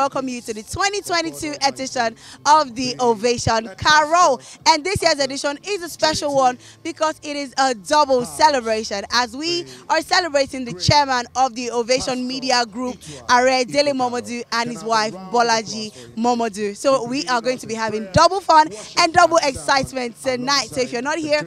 welcome you to the 2022 edition of the Ovation Carol. And this year's edition is a special one because it is a double celebration as we are celebrating the chairman of the Ovation Media Group, Are Dele Momodu, and his wife, Bolaji Momodu. So we are going to be having double fun and double excitement tonight. So if you're not here,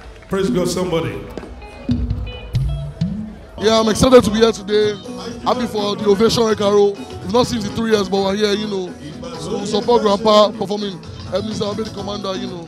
Praise God, somebody. Yeah, I'm excited to be here today. Happy for the ovation, Carol. We've not seen the three years, but we're here, you know. So support grandpa performing. And Mr. Abedi Commander, you know.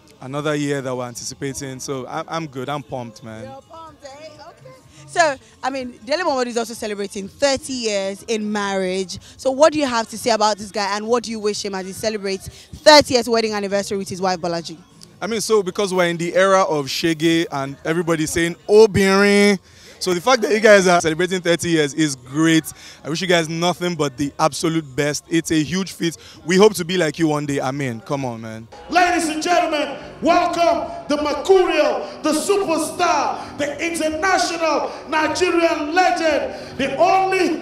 another year that we're anticipating. So I'm, good. I'm pumped, man. Pumped, eh? okay. So, I mean, Dele Momodu is also celebrating 30 years in marriage. So what do you have to say about this guy and what do you wish him as he celebrates 30th wedding anniversary with his wife, Balaji? I mean, so because we're in the era of Shege and everybody saying Obiri, So the fact that you guys are celebrating 30 years is great. I wish you guys nothing but the absolute best. It's a huge feat. We hope to be like you one day. I mean, come on, man. Ladies and gentlemen, welcome the mercurial, the superstar, the international Nigerian legend, the only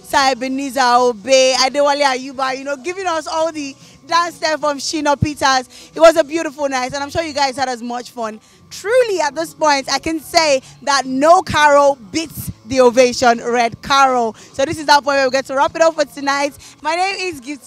Saibeniza Obe, Adewale Ayuba, you know, giving us all the dance step from Shino Peters. It was a beautiful night, and I'm sure you guys had as much fun. Truly, at this point, I can say that no carol beats the ovation red carol. So this is our point where we get to wrap it up for tonight. My name is Gift